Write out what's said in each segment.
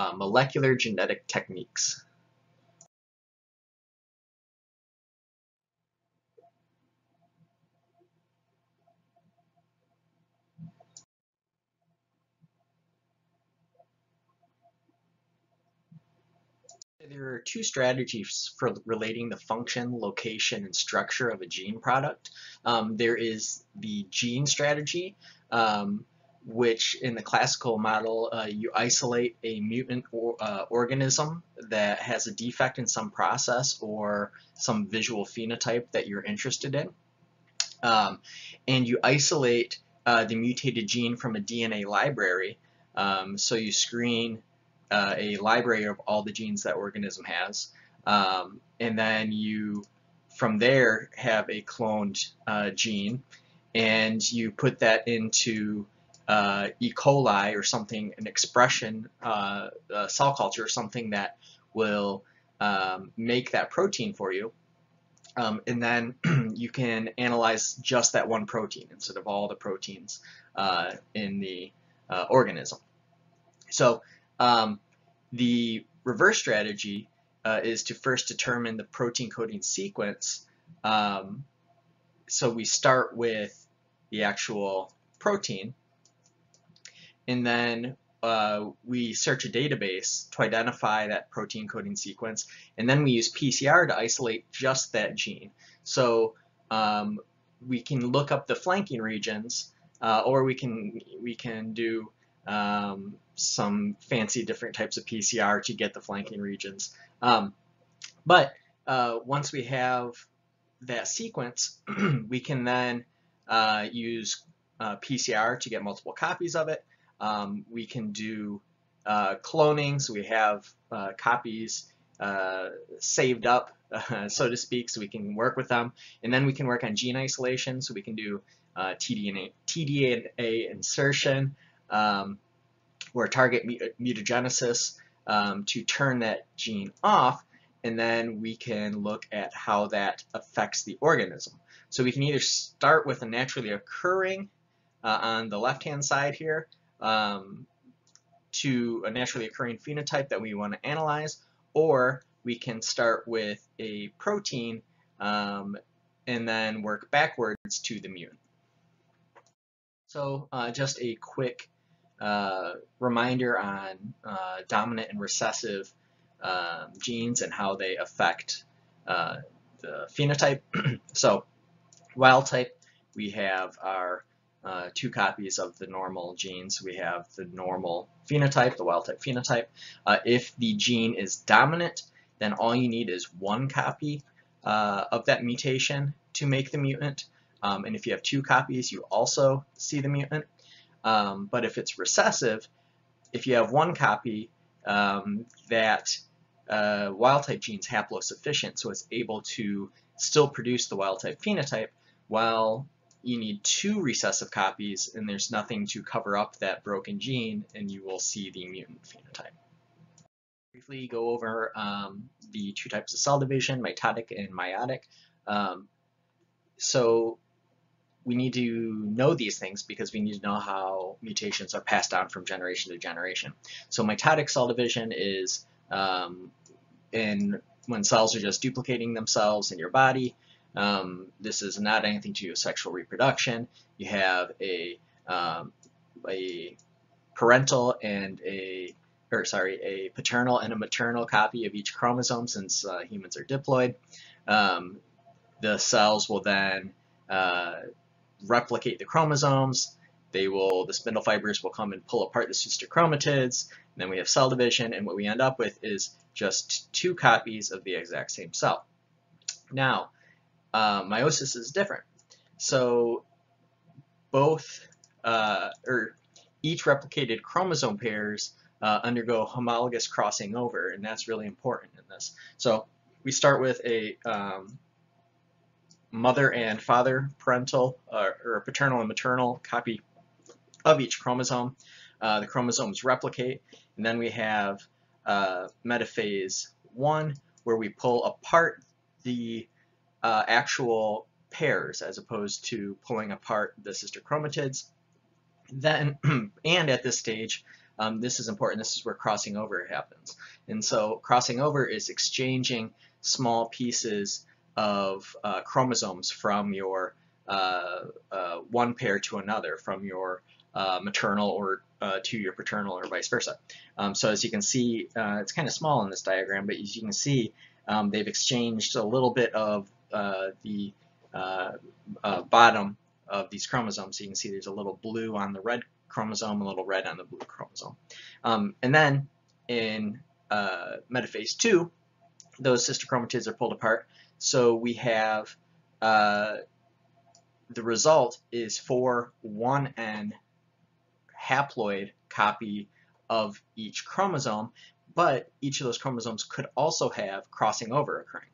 uh, molecular genetic techniques. There are two strategies for relating the function, location, and structure of a gene product. Um, there is the gene strategy, um, which in the classical model, uh, you isolate a mutant or, uh, organism that has a defect in some process or some visual phenotype that you're interested in. Um, and you isolate uh, the mutated gene from a DNA library. Um, so you screen uh, a library of all the genes that organism has. Um, and then you, from there, have a cloned uh, gene, and you put that into uh, E. coli or something, an expression, uh, cell culture, something that will um, make that protein for you. Um, and then you can analyze just that one protein instead of all the proteins uh, in the uh, organism. So um, the reverse strategy uh, is to first determine the protein coding sequence. Um, so we start with the actual protein, and then uh, we search a database to identify that protein coding sequence, and then we use PCR to isolate just that gene. So um, we can look up the flanking regions, uh, or we can we can do um, some fancy different types of PCR to get the flanking regions. Um, but uh, once we have that sequence, we can then uh, use uh, PCR to get multiple copies of it. Um, we can do uh, cloning, so we have uh, copies uh, saved up, so to speak, so we can work with them. And then we can work on gene isolation, so we can do T-DNA, T-DNA insertion, um, or target mutagenesis um, to turn that gene off, and then we can look at how that affects the organism. So we can either start with a naturally occurring uh, on the left-hand side here um, to a naturally occurring phenotype that we want to analyze, or we can start with a protein um, and then work backwards to the mutant. So uh, just a quick uh, reminder on uh, dominant and recessive um, genes and how they affect uh, the phenotype. so wild type, we have our uh, two copies of the normal genes. We have the normal phenotype, the wild type phenotype. Uh, if the gene is dominant, then all you need is one copy uh, of that mutation to make the mutant. Um, and if you have two copies, you also see the mutant. Um, but if it's recessive, if you have one copy, um, that uh, wild type gene's haplosufficient, so it's able to still produce the wild type phenotype, while you need two recessive copies and there's nothing to cover up that broken gene and you will see the mutant phenotype. Briefly go over um, the two types of cell division, mitotic and meiotic. Um, so we need to know these things because we need to know how mutations are passed down from generation to generation. So mitotic cell division is um, in when cells are just duplicating themselves in your body. Um, this is not anything to do with sexual reproduction. You have a um, a parental and a or sorry a paternal and a maternal copy of each chromosome since uh, humans are diploid. Um, the cells will then uh, replicate the chromosomes. They will, the spindle fibers will come and pull apart the sister chromatids. then we have cell division, and what we end up with is just two copies of the exact same cell. Now, uh, meiosis is different. So both, uh, or each replicated chromosome pairs uh, undergo homologous crossing over, and that's really important in this. So we start with a um, mother and father parental uh, or paternal and maternal copy of each chromosome. Uh, the chromosomes replicate, and then we have uh, metaphase 1, where we pull apart the uh, actual pairs as opposed to pulling apart the sister chromatids. Then, and at this stage, um, this is important. This is where crossing over happens. And so crossing over is exchanging small pieces of uh, chromosomes from your uh, uh, one pair to another, from your uh, maternal or uh, to your paternal or vice versa. Um, so as you can see, uh, it's kind of small in this diagram, but as you can see, um, they've exchanged a little bit of the bottom of these chromosomes. So you can see there's a little blue on the red chromosome, a little red on the blue chromosome. Um, and then in uh, metaphase 2, those sister chromatids are pulled apart. So we have uh, the result is for 1n haploid copy of each chromosome, but each of those chromosomes could also have crossing over occurring.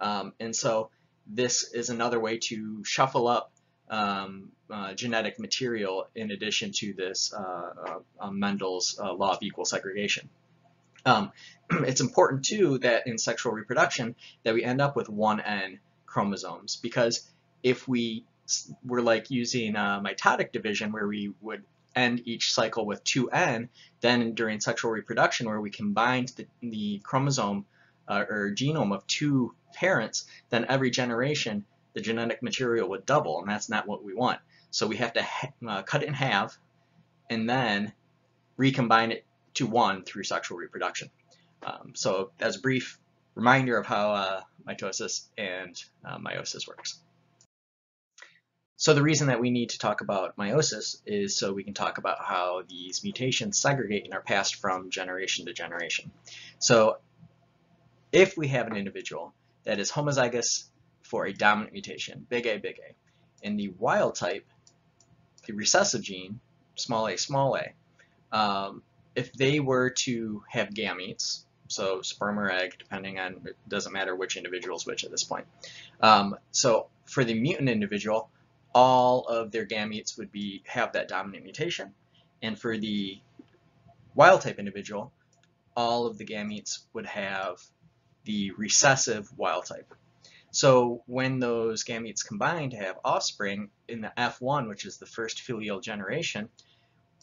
Um, and so this is another way to shuffle up um, uh, genetic material in addition to this uh, uh, Mendel's uh, law of equal segregation. Um, it's important too that in sexual reproduction that we end up with 1N chromosomes because if we were like using uh, mitotic division where we would end each cycle with 2N, then during sexual reproduction where we combined the, the chromosome uh, or genome of two parents, then every generation the genetic material would double, and that's not what we want. So we have to uh, cut it in half and then recombine it to one through sexual reproduction. Um, so as a brief reminder of how uh, mitosis and uh, meiosis works. So the reason that we need to talk about meiosis is so we can talk about how these mutations segregate and are passed from generation to generation. So if we have an individual that is homozygous for a dominant mutation, big A, big A. In the wild type, the recessive gene, small a, small a, um, if they were to have gametes, so sperm or egg, depending on, it doesn't matter which individual is which at this point. Um, so for the mutant individual, all of their gametes would be have that dominant mutation. And for the wild type individual, all of the gametes would have the recessive wild type. So when those gametes combine to have offspring in the F1, which is the first filial generation,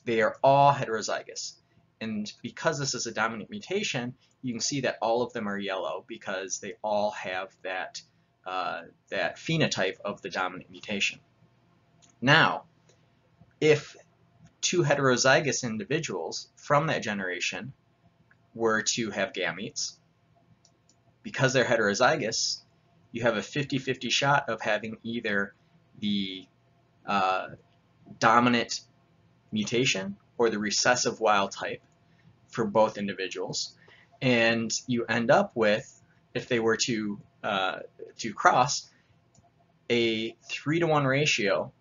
they are all heterozygous. And because this is a dominant mutation, you can see that all of them are yellow because they all have that, uh, that phenotype of the dominant mutation. Now, if two heterozygous individuals from that generation were to have gametes, because they're heterozygous, you have a 50-50 shot of having either the uh, dominant mutation or the recessive wild type for both individuals. And you end up with, if they were to, uh, to cross, a 3 to 1 ratio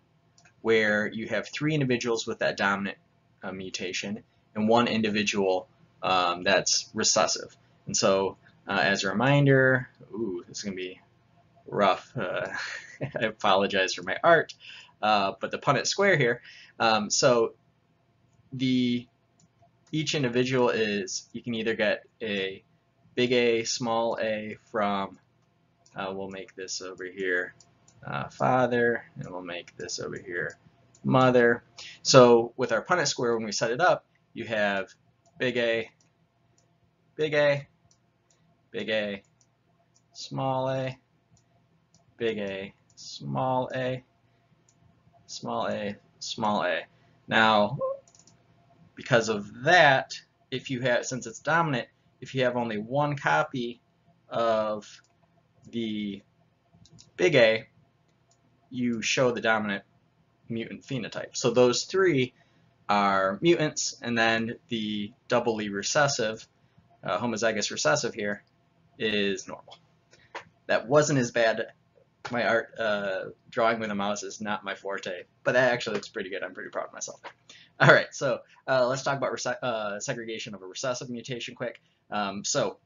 where you have three individuals with that dominant uh, mutation and one individual um, that's recessive. And so uh, as a reminder, ooh, this is going to be rough. Uh, I apologize for my art, uh, but the Punnett square here. Um, so the each individual is you can either get a big A, small a from. Uh, we'll make this over here uh, father, and we'll make this over here mother. So with our Punnett square, when we set it up, you have big A, big A, big A, small a, big A, small a, small a, small a. Now, because of that, if you have, since it's dominant, if you have only one copy of the big A, you show the dominant mutant phenotype. So those three are mutants, and then the doubly recessive, uh, homozygous recessive here, is normal. That wasn't as bad my art uh, drawing with a mouse is not my forte, but that actually looks pretty good. I'm pretty proud of myself. All right, so uh, let's talk about uh, segregation of a recessive mutation quick. Um, so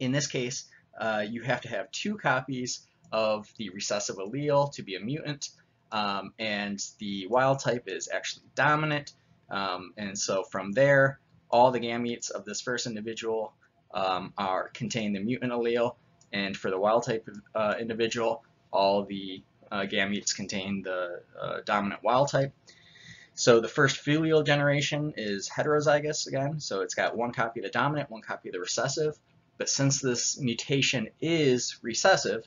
in this case, uh, you have to have two copies of the recessive allele to be a mutant, um, and the wild type is actually dominant. Um, and so from there, all the gametes of this first individual um, are contain the mutant allele, and for the wild type uh, individual, all the uh, gametes contain the uh, dominant wild type. So the first filial generation is heterozygous again, so it's got one copy of the dominant, one copy of the recessive. But since this mutation is recessive,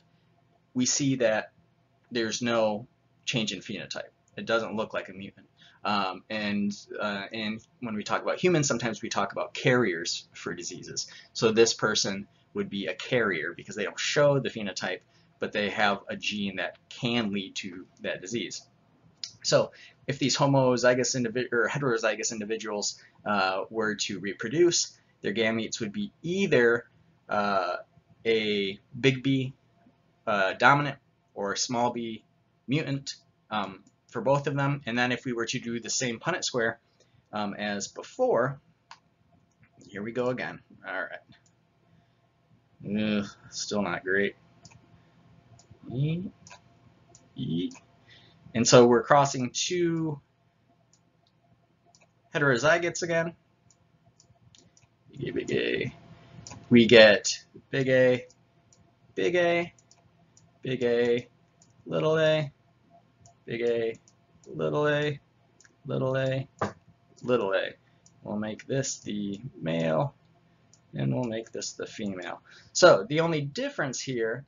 we see that there's no change in phenotype. It doesn't look like a mutant. Um, and, uh, and when we talk about humans, sometimes we talk about carriers for diseases. So this person would be a carrier because they don't show the phenotype, but they have a gene that can lead to that disease. So if these homozygous or heterozygous individuals uh, were to reproduce, their gametes would be either uh, a big B uh, dominant or a small b mutant um, for both of them. And then if we were to do the same Punnett square um, as before, here we go again. All right. Ugh, still not great. And so we're crossing two heterozygotes again. Big A. We get big A, big A, big A, little a, big A, little a, little a, little a. We'll make this the male, and we'll make this the female. So the only difference here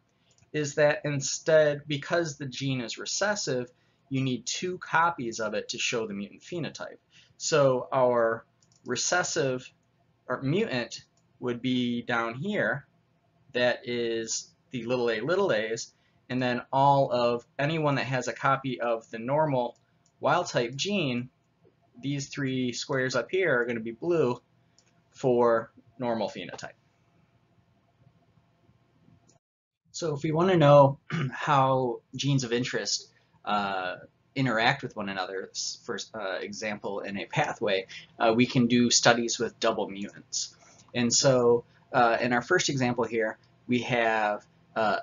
is that instead, because the gene is recessive, you need two copies of it to show the mutant phenotype. So our recessive or mutant would be down here, that is the little a little a's, and then all of anyone that has a copy of the normal wild type gene, these three squares up here are going to be blue for normal phenotype. So if we want to know how genes of interest uh, interact with one another, for uh, example, in a pathway, uh, we can do studies with double mutants. And so uh, in our first example here, we have uh,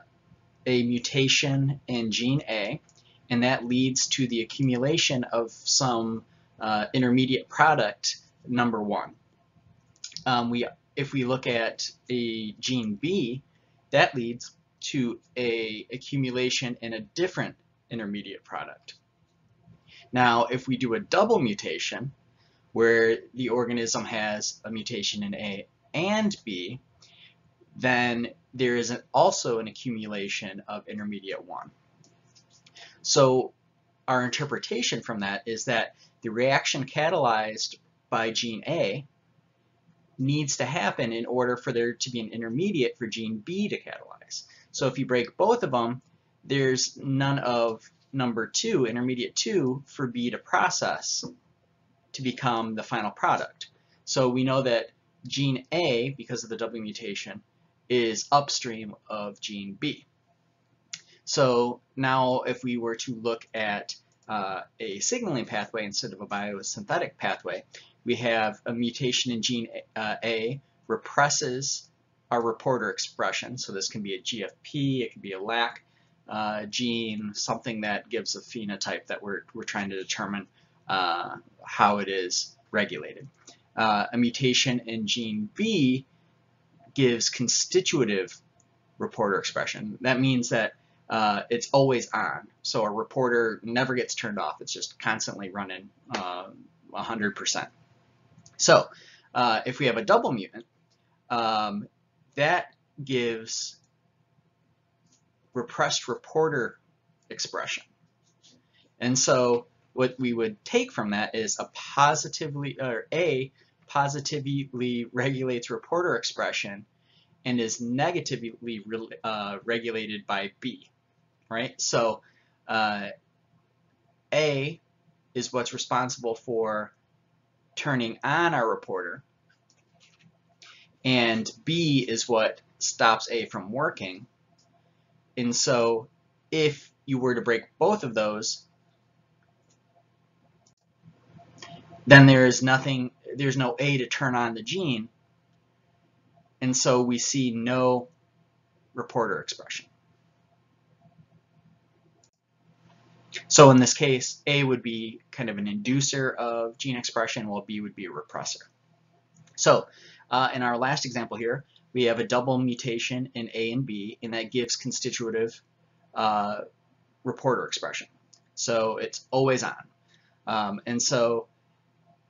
a mutation in gene A, and that leads to the accumulation of some uh, intermediate product, number one. Um, we, if we look at a gene B, that leads to a accumulation in a different intermediate product. Now, if we do a double mutation, where the organism has a mutation in A and B, then there is an, also an accumulation of intermediate 1. So our interpretation from that is that the reaction catalyzed by gene A needs to happen in order for there to be an intermediate for gene B to catalyze. So if you break both of them, there's none of number 2, intermediate 2, for B to process to become the final product. So we know that gene A, because of the double mutation, is upstream of gene B. So now if we were to look at uh, a signaling pathway instead of a biosynthetic pathway, we have a mutation in gene uh, A represses our reporter expression. So this can be a GFP, it can be a LAC uh, gene, something that gives a phenotype that we're, we're trying to determine uh, how it is regulated. Uh, a mutation in gene B gives constitutive reporter expression. That means that uh, it's always on. So a reporter never gets turned off. It's just constantly running uh, 100%. So uh, if we have a double mutant, um, that gives repressed reporter expression. And so what we would take from that is a positively, or A, positively regulates reporter expression and is negatively re uh, regulated by B, right? So uh, A is what's responsible for turning on our reporter, and B is what stops A from working. And so if you were to break both of those, then there is nothing there's no A to turn on the gene, and so we see no reporter expression. So in this case, A would be kind of an inducer of gene expression, while B would be a repressor. So uh, in our last example here, we have a double mutation in A and B, and that gives constitutive uh, reporter expression. So it's always on. Um, and so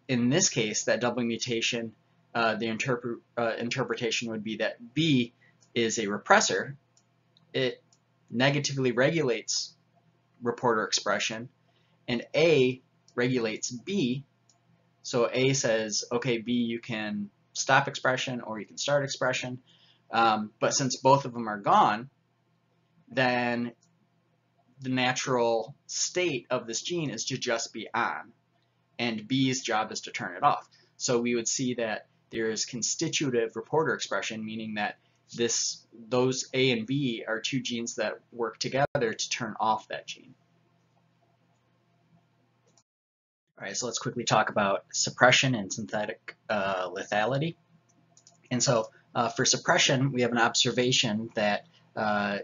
in this case, that doubling mutation, uh, the interpre uh, interpretation would be that B is a repressor. It negatively regulates reporter expression, and A regulates B. So A says, okay, B, you can stop expression or you can start expression. Um, but since both of them are gone, then the natural state of this gene is to just be on, and B's job is to turn it off. So we would see that there is constitutive reporter expression, meaning that this those A and B are two genes that work together to turn off that gene. All right, so let's quickly talk about suppression and synthetic uh, lethality. And so uh, for suppression, we have an observation that uh,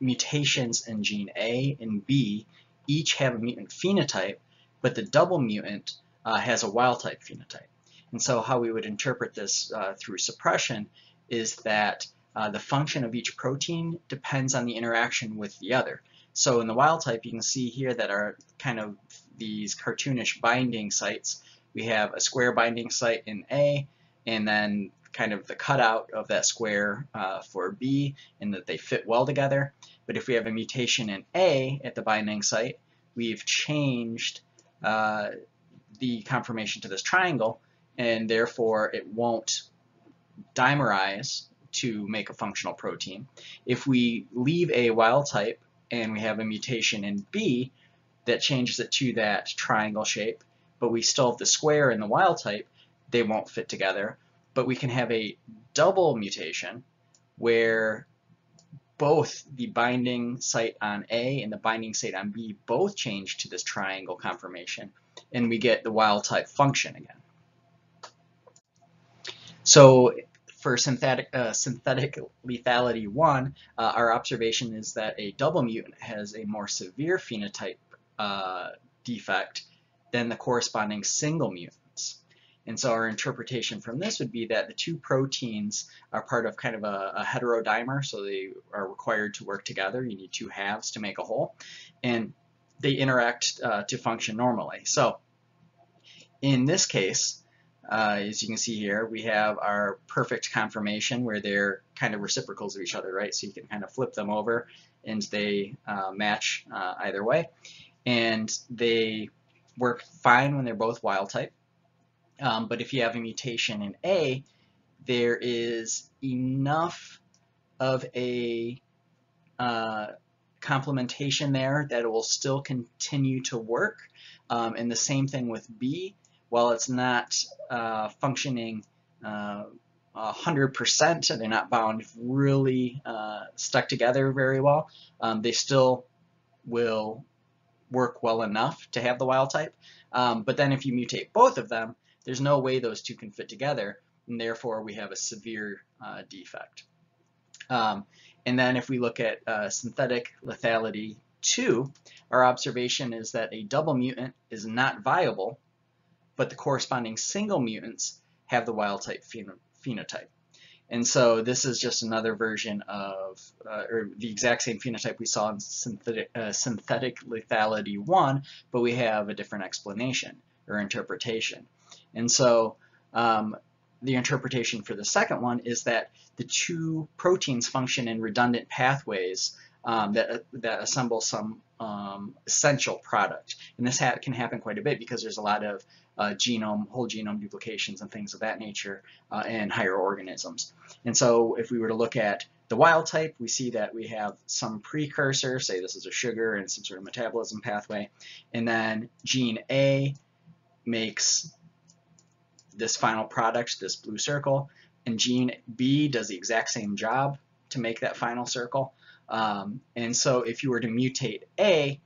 mutations in gene A and B each have a mutant phenotype, but the double mutant uh, has a wild type phenotype. And so how we would interpret this uh, through suppression is that uh, the function of each protein depends on the interaction with the other. So in the wild type, you can see here that are kind of these cartoonish binding sites. We have a square binding site in A, and then kind of the cutout of that square uh, for B, and that they fit well together. But if we have a mutation in A at the binding site, we've changed uh, the conformation to this triangle, and therefore it won't dimerize to make a functional protein. If we leave a wild type and we have a mutation in B that changes it to that triangle shape, but we still have the square in the wild type, they won't fit together. But we can have a double mutation where both the binding site on A and the binding site on B both change to this triangle conformation, and we get the wild type function again. So for synthetic, uh, synthetic lethality 1, uh, our observation is that a double mutant has a more severe phenotype uh, defect than the corresponding single mutants. And so our interpretation from this would be that the two proteins are part of kind of a, a heterodimer, so they are required to work together. You need two halves to make a whole. And they interact uh, to function normally. So in this case, uh, as you can see here, we have our perfect conformation where they're kind of reciprocals of each other, right? So you can kind of flip them over and they uh, match uh, either way. And they work fine when they're both wild type. Um, but if you have a mutation in A, there is enough of a uh, complementation there that it will still continue to work. Um, and the same thing with B, while it's not uh, functioning uh, 100%, and they're not bound really uh, stuck together very well, um, they still will work well enough to have the wild type. Um, but then if you mutate both of them, there's no way those two can fit together, and therefore we have a severe uh, defect. Um, and then if we look at uh, synthetic lethality 2, our observation is that a double mutant is not viable, but the corresponding single mutants have the wild type pheno phenotype. And so this is just another version of, uh, or the exact same phenotype we saw in synthetic, uh, synthetic lethality 1, but we have a different explanation or interpretation. And so um, the interpretation for the second one is that the two proteins function in redundant pathways um, that, that assemble some um, essential product. And this ha can happen quite a bit because there's a lot of uh, genome, whole genome duplications and things of that nature uh, in higher organisms. And so if we were to look at the wild type, we see that we have some precursor, say this is a sugar and some sort of metabolism pathway, and then gene A makes this final product, this blue circle, and gene B does the exact same job to make that final circle. Um, and so if you were to mutate A,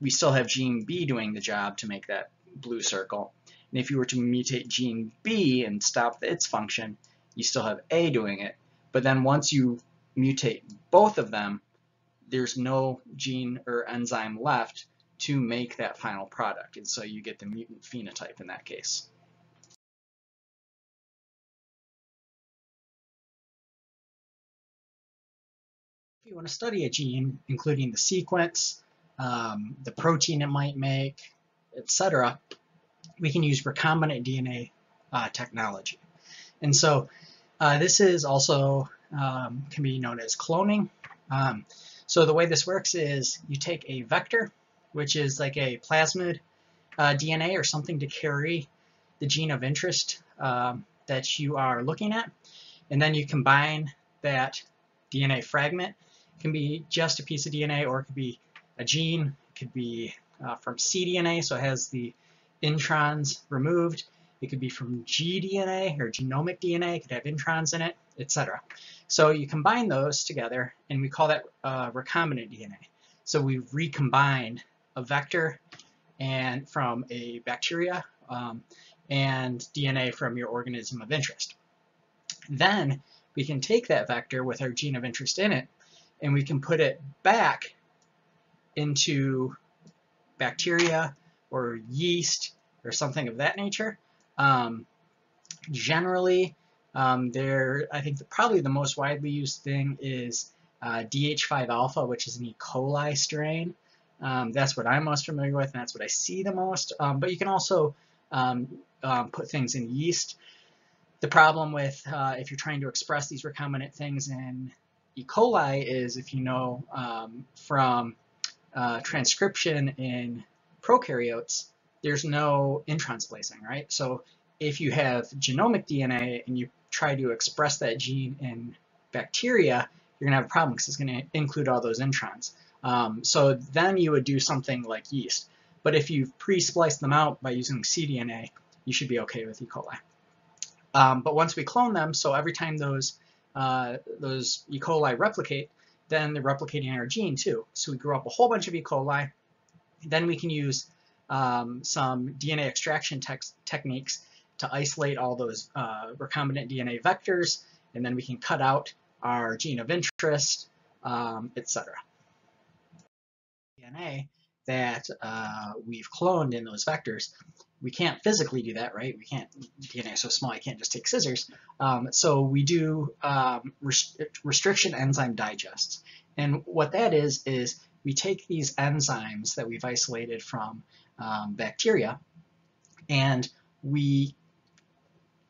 we still have gene B doing the job to make that blue circle. And if you were to mutate gene B and stop its function, you still have A doing it. But then once you mutate both of them, there's no gene or enzyme left to make that final product. And so you get the mutant phenotype in that case. If you want to study a gene, including the sequence, um, the protein it might make, etc., we can use recombinant DNA uh, technology. And so uh, this is also um, can be known as cloning. Um, so the way this works is you take a vector, which is like a plasmid uh, DNA or something to carry the gene of interest um, that you are looking at, and then you combine that DNA fragment. It can be just a piece of DNA or it could be a gene, it could be uh, from cDNA, so it has the introns removed. It could be from gDNA or genomic DNA, it could have introns in it, etc. So you combine those together and we call that uh, recombinant DNA. So we've recombined a vector and from a bacteria um, and DNA from your organism of interest. Then we can take that vector with our gene of interest in it and we can put it back into bacteria or yeast or something of that nature. Um, generally, um, there, I think the, probably the most widely used thing is uh, DH5 alpha, which is an E. coli strain. Um, that's what I'm most familiar with, and that's what I see the most. Um, but you can also um, um, put things in yeast. The problem with uh, if you're trying to express these recombinant things in E. coli is if you know um, from uh, transcription in prokaryotes, there's no intron splicing, right? So if you have genomic DNA and you try to express that gene in bacteria, you're going to have a problem because it's going to include all those introns. Um, so then you would do something like yeast. But if you've pre-spliced them out by using cDNA, you should be okay with E. coli. Um, but once we clone them, so every time those uh, those E. coli replicate, then they're replicating our gene too. So we grow up a whole bunch of E. coli. Then we can use um, some DNA extraction techniques to isolate all those uh, recombinant DNA vectors, and then we can cut out our gene of interest, um, etc. DNA that uh, we've cloned in those vectors, we can't physically do that, right? We can't, DNA is so small, you can't just take scissors. Um, so we do um, rest restriction enzyme digests. And what that is, is we take these enzymes that we've isolated from um, bacteria and we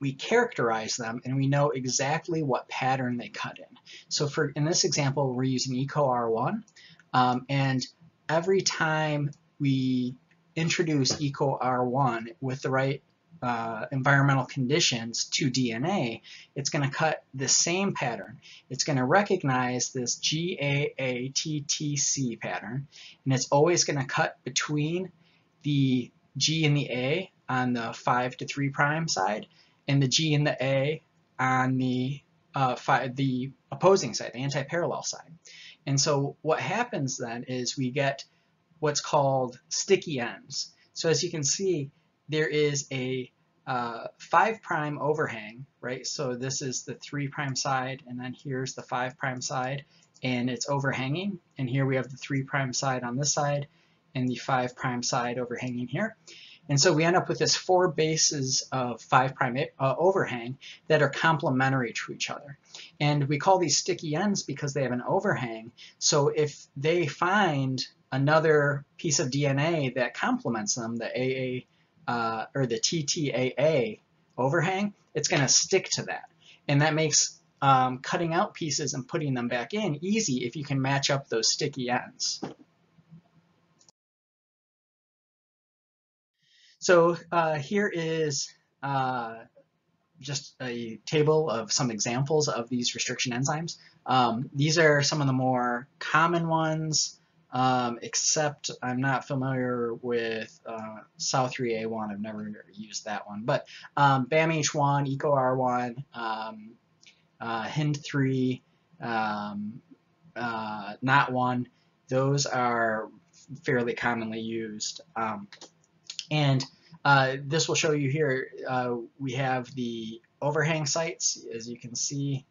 we characterize them and we know exactly what pattern they cut in. So for in this example, we're using EcoR1 um, and every time we introduce EcoR1 with the right uh, environmental conditions to DNA, it's going to cut the same pattern. It's going to recognize this GAATTC pattern, and it's always going to cut between the G and the A on the 5 to 3 prime side, and the G and the A on the uh, five, the opposing side, the anti-parallel side. And so what happens then is we get what's called sticky ends. So as you can see, there is a uh, 5 prime overhang, right? So this is the 3 prime side, and then here's the 5 prime side, and it's overhanging. And here we have the 3 prime side on this side, and the 5 prime side overhanging here. And so we end up with this four bases of 5 prime uh, overhang that are complementary to each other. And we call these sticky ends because they have an overhang. So if they find another piece of DNA that complements them, the AA uh, or the TTAA overhang, it's going to stick to that. And that makes um, cutting out pieces and putting them back in easy if you can match up those sticky ends. So uh, here is uh, just a table of some examples of these restriction enzymes. Um, these are some of the more common ones, um, except I'm not familiar with uh, SAU3A1. I've never used that one. But um, BAMH1, EcoR1, um, uh, HIND3, um, uh, NOT1, those are fairly commonly used. Um, and uh, this will show you here, uh, we have the overhang sites, as you can see,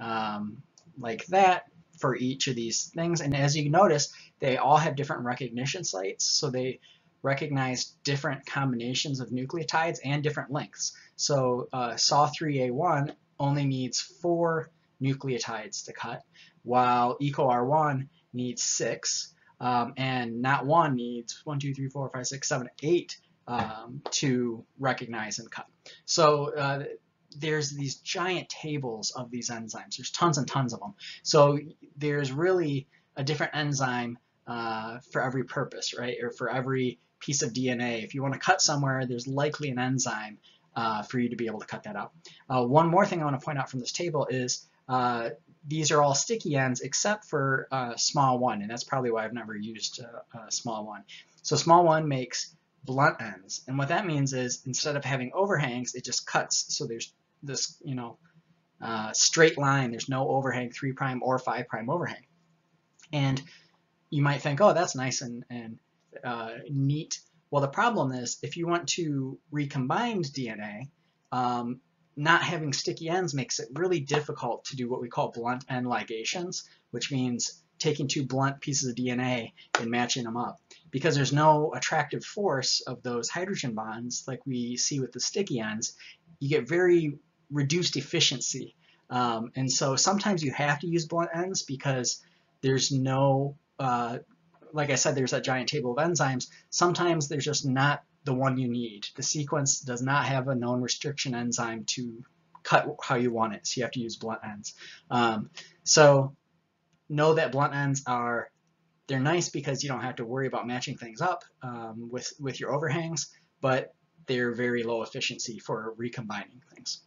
um, like that for each of these things. And as you notice, they all have different recognition sites, so they recognize different combinations of nucleotides and different lengths. So uh, SAU3A1 only needs four nucleotides to cut, while EcoR1 needs six, um, and NOT1 needs one, two, three, four, five, six, seven, eight um, to recognize and cut. So uh, there's these giant tables of these enzymes. There's tons and tons of them. So there's really a different enzyme uh, for every purpose, right? Or for every piece of DNA. If you want to cut somewhere, there's likely an enzyme uh, for you to be able to cut that out. Uh, one more thing I want to point out from this table is uh, these are all sticky ends except for uh, SmaI, and that's probably why I've never used uh, SmaI. So SmaI makes blunt ends, and what that means is instead of having overhangs, it just cuts. So there's this, you know, uh, straight line. There's no overhang, three prime or five prime overhang, and you might think, oh, that's nice and, and uh, neat. Well, the problem is if you want to recombine DNA, um, not having sticky ends makes it really difficult to do what we call blunt end ligations, which means taking two blunt pieces of DNA and matching them up. Because there's no attractive force of those hydrogen bonds like we see with the sticky ends, you get very reduced efficiency. Um, and so sometimes you have to use blunt ends because there's no uh, like I said, there's that giant table of enzymes. Sometimes there's just not the one you need. The sequence does not have a known restriction enzyme to cut how you want it, so you have to use blunt ends. Um, so know that blunt ends are they're nice because you don't have to worry about matching things up um, with with your overhangs, but they're very low efficiency for recombining things.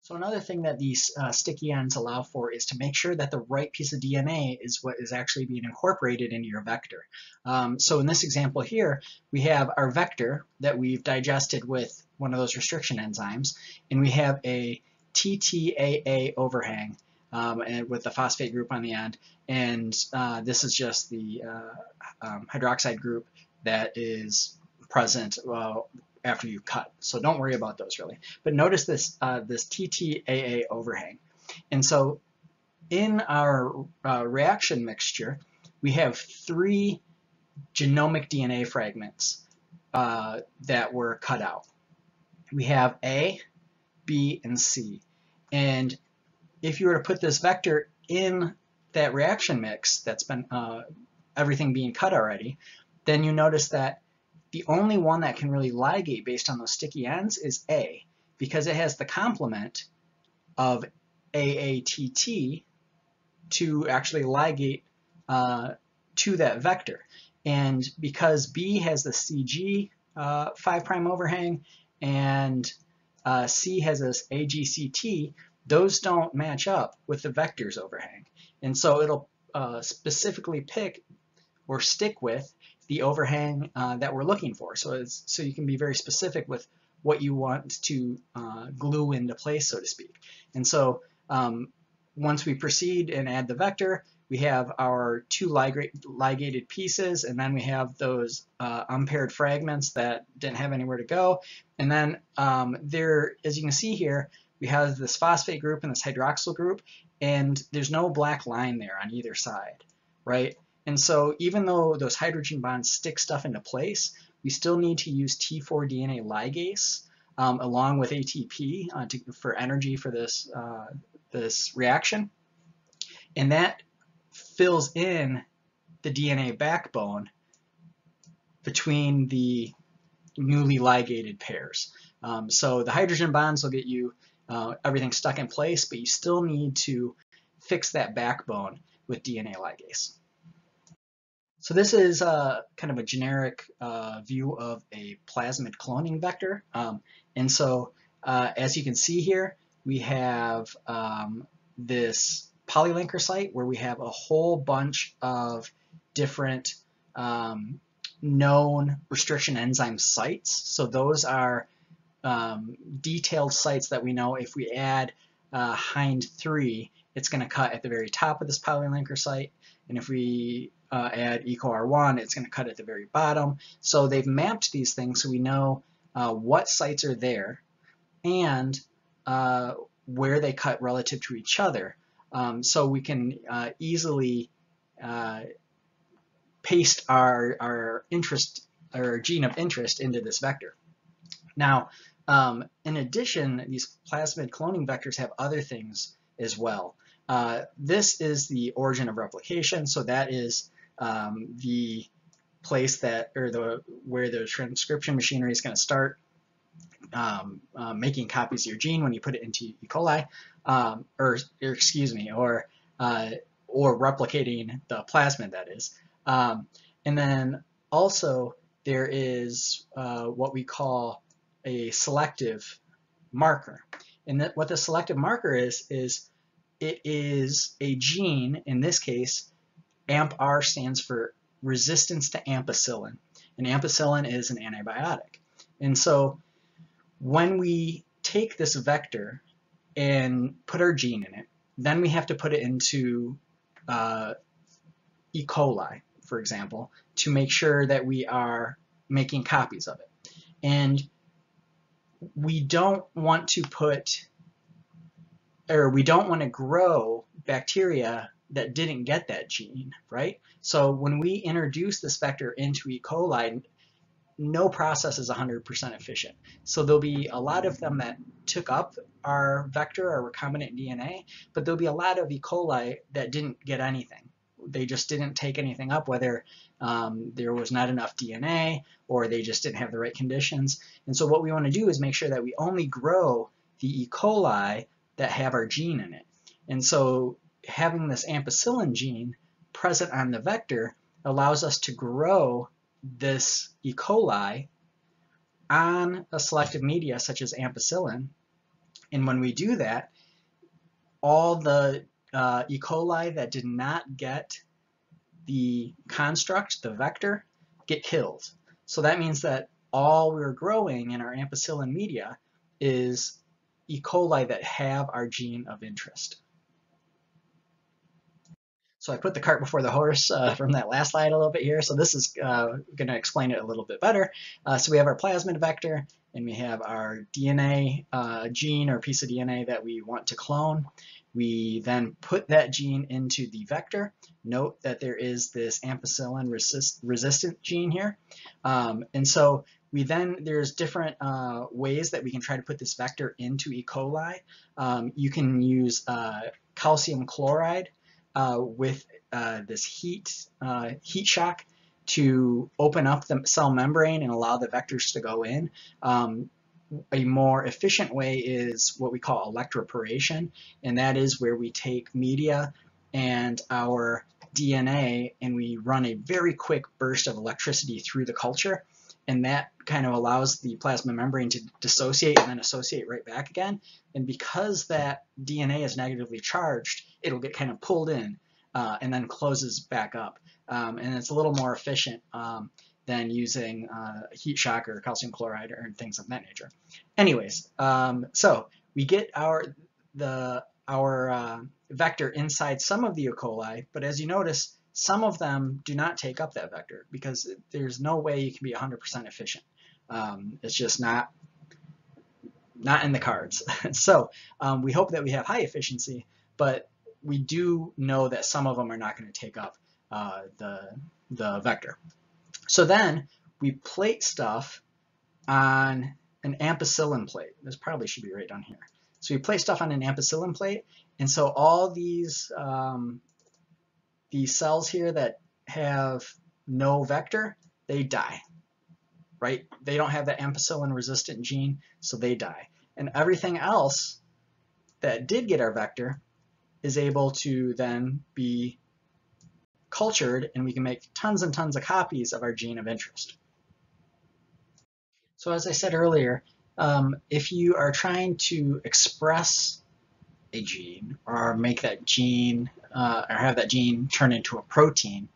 So another thing that these uh, sticky ends allow for is to make sure that the right piece of DNA is what is actually being incorporated into your vector. Um, so in this example here, we have our vector that we've digested with one of those restriction enzymes, and we have a TTAA overhang um, and with the phosphate group on the end, and uh, this is just the uh, um, hydroxide group that is present uh, after you cut. So don't worry about those really. But notice this, uh, this TTAA overhang. And so in our uh, reaction mixture, we have three genomic DNA fragments uh, that were cut out. We have A, B, and C. And if you were to put this vector in that reaction mix that's been uh, everything being cut already, then you notice that the only one that can really ligate based on those sticky ends is A, because it has the complement of AATT to actually ligate uh, to that vector. And because B has the CG uh, 5' overhang and uh, C has this AGCT, those don't match up with the vector's overhang. And so it'll uh, specifically pick or stick with the overhang uh, that we're looking for. So, so you can be very specific with what you want to uh, glue into place, so to speak. And so um, once we proceed and add the vector, we have our two ligated pieces, and then we have those uh, unpaired fragments that didn't have anywhere to go. And then um, there, as you can see here, we have this phosphate group and this hydroxyl group, and there's no black line there on either side, right? And so even though those hydrogen bonds stick stuff into place, we still need to use T4 DNA ligase um, along with ATP uh, to, for energy for this, uh, this reaction. And that fills in the DNA backbone between the newly ligated pairs. Um, so the hydrogen bonds will get you uh, everything stuck in place, but you still need to fix that backbone with DNA ligase. So this is uh, kind of a generic uh, view of a plasmid cloning vector. Um, and so uh, as you can see here, we have um, this polylinker site where we have a whole bunch of different um, known restriction enzyme sites. So those are um, detailed sites that we know if we add uh, hind 3, it's going to cut at the very top of this polylinker site. And if we uh, add EcoR1, it's going to cut at the very bottom. So they've mapped these things so we know uh, what sites are there and uh, where they cut relative to each other. Um, so we can uh, easily uh, paste our, our interest gene of interest into this vector. Now, um, in addition, these plasmid cloning vectors have other things as well. Uh, this is the origin of replication, so that is um, the place that or the where the transcription machinery is going to start um, uh, making copies of your gene when you put it into E. coli, um, or, or, excuse me, or uh, or replicating the plasmid that is. Um, and then also there is uh, what we call a selective marker. And that what the selective marker is, is it is a gene, in this case, AMPR stands for resistance to ampicillin. And ampicillin is an antibiotic. And so when we take this vector and put our gene in it, then we have to put it into uh, E. coli, for example, to make sure that we are making copies of it. And we don't want to put, or we don't want to grow bacteria that didn't get that gene, right? So when we introduce this vector into E. coli, no process is 100% efficient. So there'll be a lot of them that took up our vector, our recombinant DNA, but there'll be a lot of E. coli that didn't get anything. They just didn't take anything up, whether um, there was not enough DNA or they just didn't have the right conditions. And so what we want to do is make sure that we only grow the E. coli that have our gene in it. And so having this ampicillin gene present on the vector allows us to grow this E. coli on a selective media such as ampicillin. And when we do that, all the uh, E. coli that did not get the construct, the vector, get killed. So that means that all we're growing in our ampicillin media is E. coli that have our gene of interest. So I put the cart before the horse uh, from that last slide a little bit here. So this is uh, going to explain it a little bit better. Uh, so we have our plasmid vector, and we have our DNA uh, gene or piece of DNA that we want to clone. We then put that gene into the vector. Note that there is this ampicillin resist resistant gene here. Um, and so we then, there's different uh, ways that we can try to put this vector into E. coli. Um, you can use uh, calcium chloride uh, with uh, this heat, uh, heat shock to open up the cell membrane and allow the vectors to go in. Um, a more efficient way is what we call electroporation, and that is where we take media and our DNA and we run a very quick burst of electricity through the culture, and that kind of allows the plasma membrane to dissociate and then associate right back again. And because that DNA is negatively charged, it'll get kind of pulled in uh, and then closes back up. Um, and it's a little more efficient um, than using uh, heat shock or calcium chloride or things of that nature. Anyways, um, so we get our the our uh, vector inside some of the E. coli, but as you notice, some of them do not take up that vector because there's no way you can be 100% efficient. Um, it's just not not in the cards. so um, we hope that we have high efficiency, but we do know that some of them are not going to take up uh, the, the vector. So then we plate stuff on an ampicillin plate. This probably should be right down here. So we plate stuff on an ampicillin plate, and so all these um, these cells here that have no vector, they die, right? They don't have the ampicillin resistant gene, so they die. And everything else that did get our vector is able to then be cultured and we can make tons and tons of copies of our gene of interest. So as I said earlier, um, if you are trying to express a gene or make that gene uh, or have that gene turn into a protein,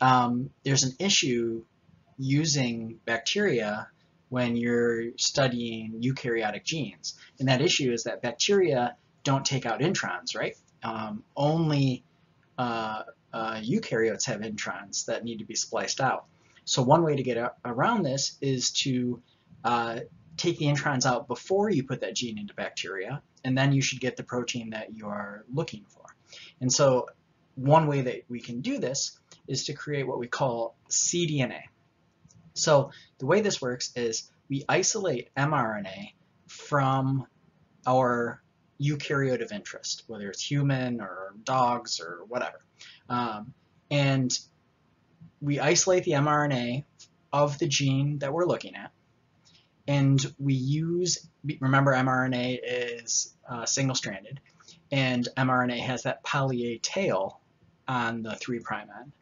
um, there's an issue using bacteria when you're studying eukaryotic genes. And that issue is that bacteria don't take out introns, right? Um, only uh, uh, eukaryotes have introns that need to be spliced out. So one way to get around this is to uh, take the introns out before you put that gene into bacteria, and then you should get the protein that you are looking for. And so one way that we can do this is to create what we call cDNA. So the way this works is we isolate mRNA from our eukaryote of interest, whether it's human or dogs or whatever. Um, and we isolate the mRNA of the gene that we're looking at, and we use, remember mRNA is uh, single-stranded, and mRNA has that poly A tail on the 3' end.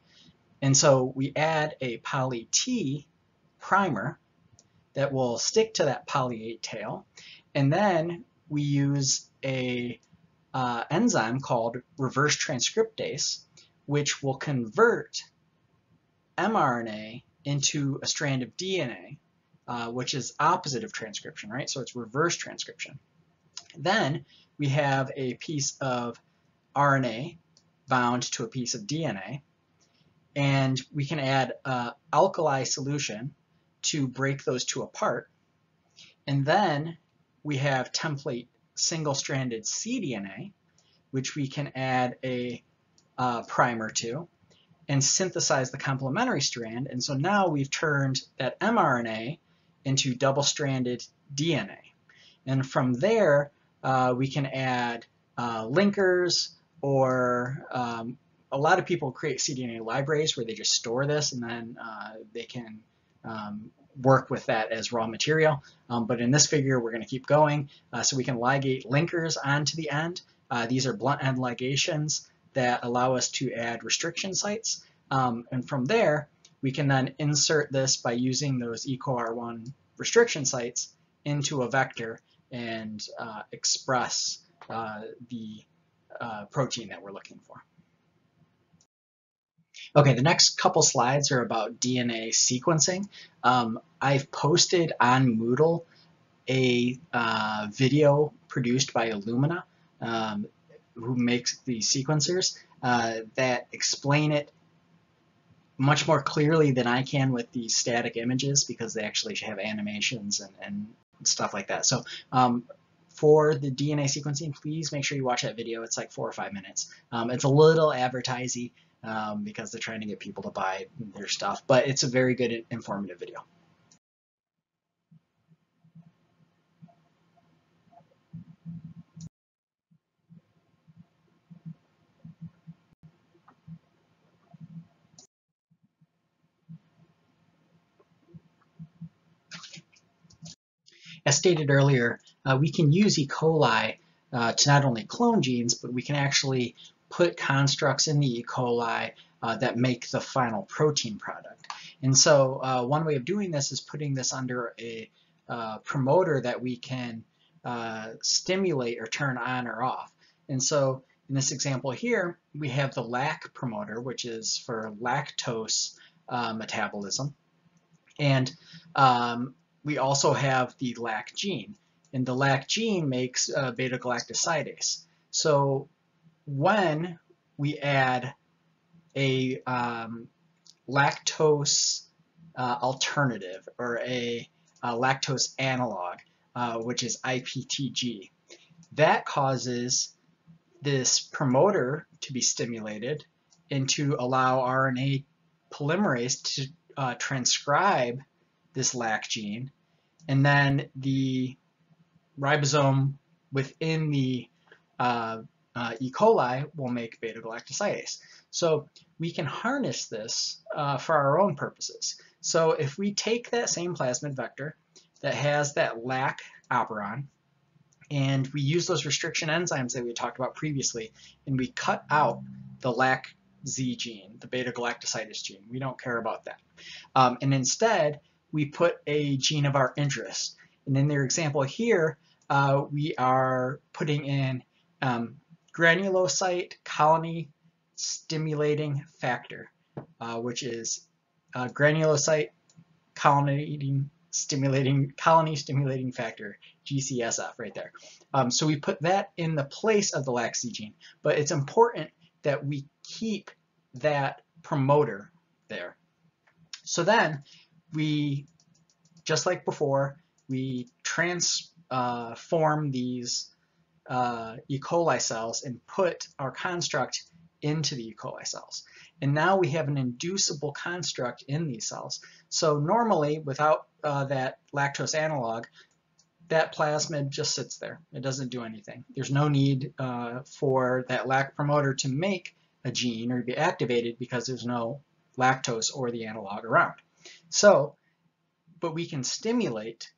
And so we add a poly T primer that will stick to that poly A tail, and then we use a uh, enzyme called reverse transcriptase, which will convert mRNA into a strand of DNA, uh, which is opposite of transcription, right? So it's reverse transcription. Then we have a piece of RNA bound to a piece of DNA, and we can add an alkali solution to break those two apart. And then we have template single-stranded cDNA, which we can add a uh, primer to and synthesize the complementary strand. And so now we've turned that mRNA into double-stranded DNA. And from there, uh, we can add uh, linkers or um, a lot of people create cDNA libraries where they just store this and then uh, they can um, work with that as raw material. Um, but in this figure, we're going to keep going. Uh, so we can ligate linkers onto the end. Uh, these are blunt end ligations that allow us to add restriction sites. Um, and from there, we can then insert this by using those EcoR1 restriction sites into a vector and uh, express uh, the uh, protein that we're looking for. Okay, the next couple slides are about DNA sequencing. Um, I've posted on Moodle a uh, video produced by Illumina, um, who makes the sequencers, uh, that explain it much more clearly than I can with these static images because they actually have animations and, and stuff like that. So um, for the DNA sequencing, please make sure you watch that video. It's like four or five minutes. Um, it's a little advertising um, because they're trying to get people to buy their stuff, but it's a very good informative video. As stated earlier, uh, we can use E. coli uh, to not only clone genes, but we can actually put constructs in the E. coli uh, that make the final protein product. And so uh, one way of doing this is putting this under a uh, promoter that we can uh, stimulate or turn on or off. And so in this example here, we have the LAC promoter, which is for lactose metabolism. And um, we also have the LAC gene. And the LAC gene makes uh, beta-galactosidase. So when we add a um, lactose uh, alternative or a, a lactose analog, uh, which is IPTG, that causes this promoter to be stimulated and to allow RNA polymerase to uh, transcribe this LAC gene. And then the ribosome within the uh, E. coli will make beta-galactosidase. So we can harness this uh, for our own purposes. So if we take that same plasmid vector that has that LAC operon, and we use those restriction enzymes that we talked about previously, and we cut out the LAC Z gene, the beta-galactosidase gene. We don't care about that. Um, and instead, we put a gene of our interest. And in their example here, uh, we are putting in um, granulocyte colony stimulating factor, uh, which is uh, granulocyte colony stimulating colony stimulating factor, GCSF right there. Um, so we put that in the place of the LAC-Z gene, but it's important that we keep that promoter there. So then we, just like before, we transform uh, these uh, E. coli cells and put our construct into the E. coli cells. And now we have an inducible construct in these cells. So normally, without uh, that lactose analog, that plasmid just sits there. It doesn't do anything. There's no need uh, for that LAC promoter to make a gene or be activated because there's no lactose or the analog around. So, but we can stimulate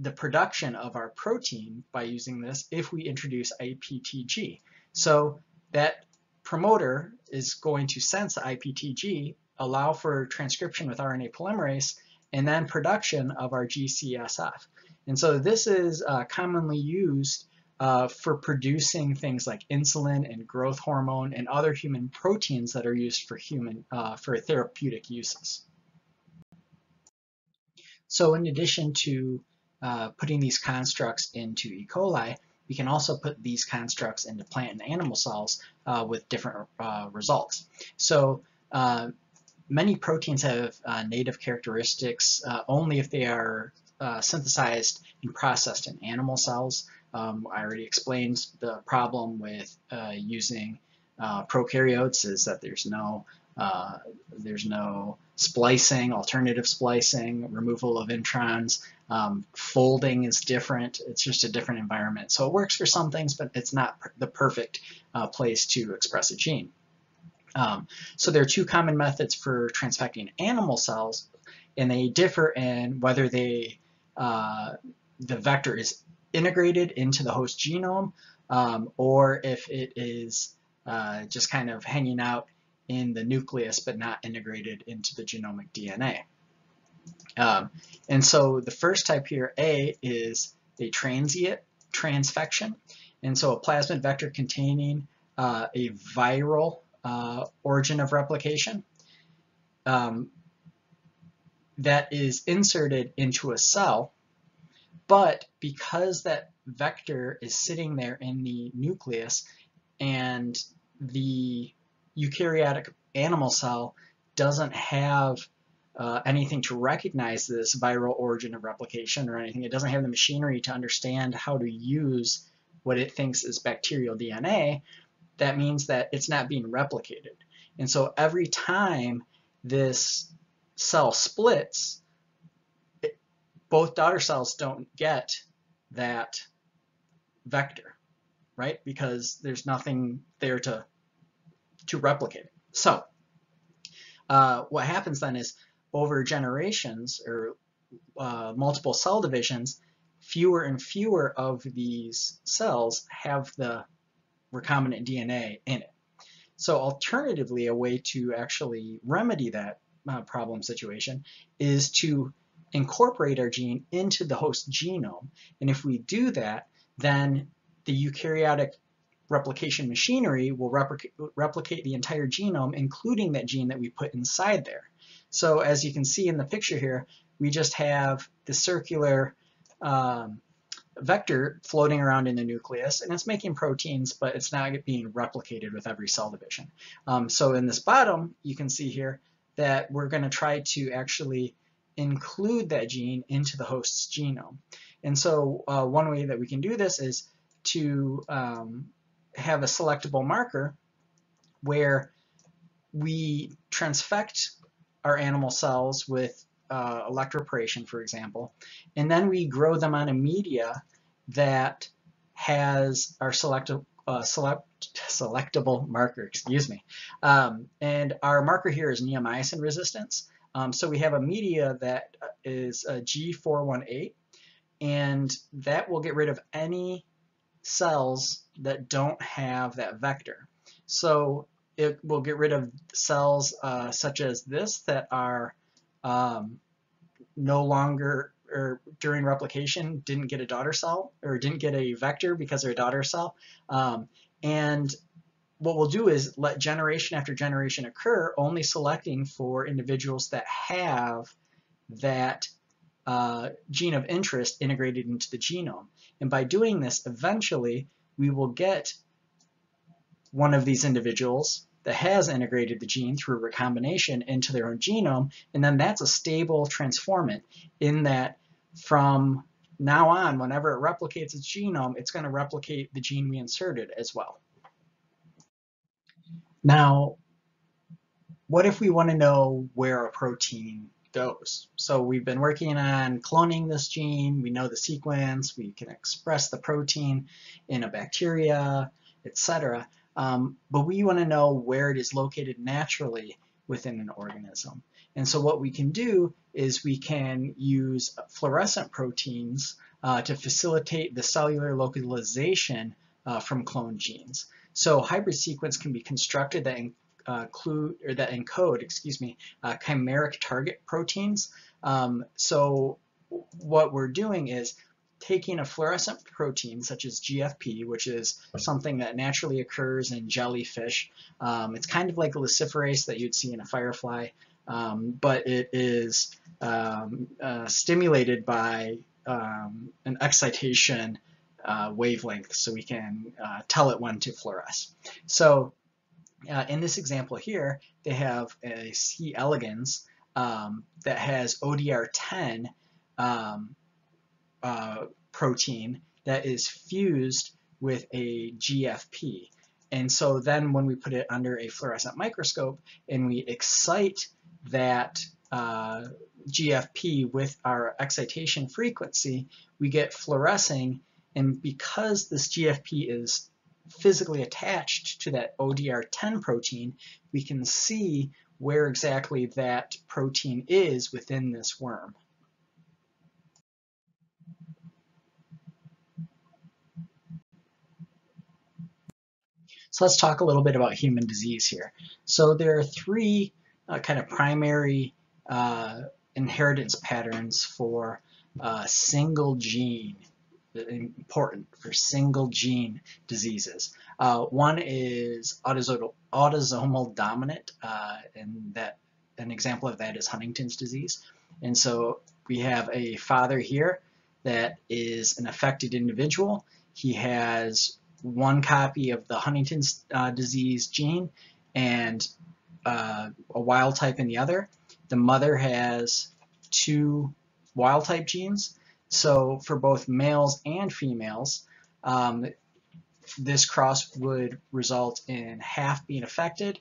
the production of our protein by using this if we introduce IPTG. So that promoter is going to sense IPTG, allow for transcription with RNA polymerase, and then production of our GCSF. And so this is uh, commonly used uh, for producing things like insulin and growth hormone and other human proteins that are used for human uh, for therapeutic uses. So in addition to uh, putting these constructs into E. coli, we can also put these constructs into plant and animal cells uh, with different uh, results. So uh, many proteins have uh, native characteristics only if they are synthesized and processed in animal cells. Um, I already explained the problem with using prokaryotes is that there's no there's no splicing, alternative splicing, removal of introns. Um, folding is different. It's just a different environment. So it works for some things, but it's not the perfect uh, place to express a gene. Um, so there are two common methods for transfecting animal cells, and they differ in whether they uh, the vector is integrated into the host genome um, or if it is uh, just kind of hanging out in the nucleus but not integrated into the genomic DNA. Um, and so the first type here, A, is a transient transfection. And so a plasmid vector containing uh, a viral uh, origin of replication um, that is inserted into a cell, but because that vector is sitting there in the nucleus and the eukaryotic animal cell doesn't have uh, anything to recognize this viral origin of replication or anything. It doesn't have the machinery to understand how to use what it thinks is bacterial DNA. That means that it's not being replicated. And so every time this cell splits, it, both daughter cells don't get that vector, right? Because there's nothing there to to replicate. So uh, what happens then is over generations or uh, multiple cell divisions, fewer and fewer of these cells have the recombinant DNA in it. So alternatively, a way to actually remedy that uh, problem situation is to incorporate our gene into the host genome. And if we do that, then the eukaryotic replication machinery will replic replicate the entire genome, including that gene that we put inside there. So as you can see in the picture here, we just have the circular um, vector floating around in the nucleus, and it's making proteins, but it's not being replicated with every cell division. Um, so in this bottom, you can see here that we're going to try to actually include that gene into the host's genome. And so uh, one way that we can do this is to um, have a selectable marker where we transfect our animal cells with uh, electroporation, for example, and then we grow them on a media that has our selectable uh, select, selectable marker, excuse me. Um, and our marker here is neomycin resistance. Um, so we have a media that is a G418, and that will get rid of any cells that don't have that vector. So it will get rid of cells uh, such as this that are um, no longer or during replication didn't get a daughter cell or didn't get a vector because they're a daughter cell. Um, and what we'll do is let generation after generation occur, only selecting for individuals that have that uh, gene of interest integrated into the genome. And by doing this, eventually we will get one of these individuals that has integrated the gene through recombination into their own genome, and then that's a stable transformant in that from now on, whenever it replicates its genome, it's going to replicate the gene we inserted as well. Now, what if we want to know where a protein goes. So we've been working on cloning this gene. We know the sequence. We can express the protein in a bacteria, etc. Um, but we want to know where it is located naturally within an organism. And so what we can do is we can use fluorescent proteins uh, to facilitate the cellular localization uh, from cloned genes. So hybrid sequence can be constructed that uh, include or that encode, excuse me, uh, chimeric target proteins. Um, so what we're doing is taking a fluorescent protein such as GFP, which is something that naturally occurs in jellyfish. Um, it's kind of like a luciferase that you'd see in a firefly, um, but it is um, uh, stimulated by um, an excitation uh, wavelength, so we can uh, tell it when to fluoresce. So uh, in this example here, they have a C. elegans um, that has ODR10 um, uh, protein that is fused with a GFP. And so then when we put it under a fluorescent microscope and we excite that uh, GFP with our excitation frequency, we get fluorescing. And because this GFP is physically attached to that ODR10 protein, we can see where exactly that protein is within this worm. So let's talk a little bit about human disease here. So there are three uh, kind of primary uh, inheritance patterns for uh, single gene, important for single gene diseases. Uh, one is autosomal, autosomal dominant, uh, and that an example of that is Huntington's disease. And so we have a father here that is an affected individual. He has one copy of the Huntington's uh, disease gene and uh, a wild type in the other. The mother has two wild type genes. So for both males and females, um, this cross would result in half being affected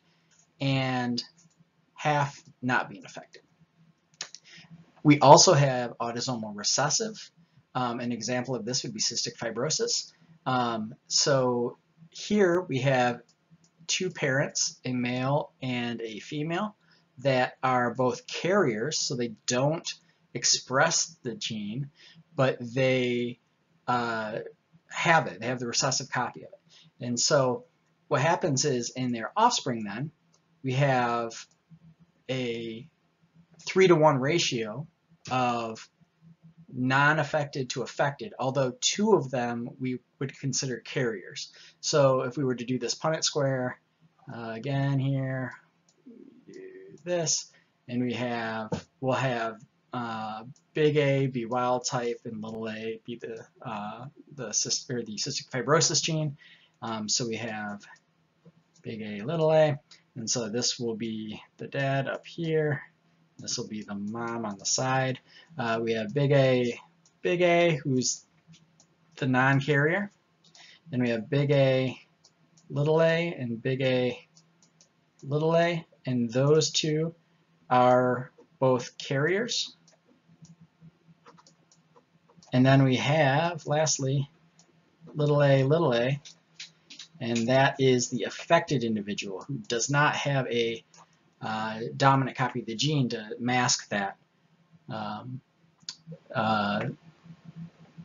and half not being affected. We also have autosomal recessive. Um, an example of this would be cystic fibrosis. Um, so here we have two parents, a male and a female, that are both carriers, so they don't express the gene, but they uh, have it. They have the recessive copy of it. And so what happens is in their offspring then, we have a three to one ratio of non-affected to affected, although two of them we would consider carriers. So if we were to do this Punnett square, uh, again here, this, and we have, we'll have uh, big A be wild type and little a be the, uh, the, or the cystic fibrosis gene. Um, so we have big A, little a, and so this will be the dad up here, this will be the mom on the side. Uh, we have big A, big A, who's the non-carrier. Then we have big A, little a, and big A, little a, and those two are both carriers. And then we have, lastly, little a, little a, and that is the affected individual who does not have a uh, dominant copy of the gene to mask that um, uh,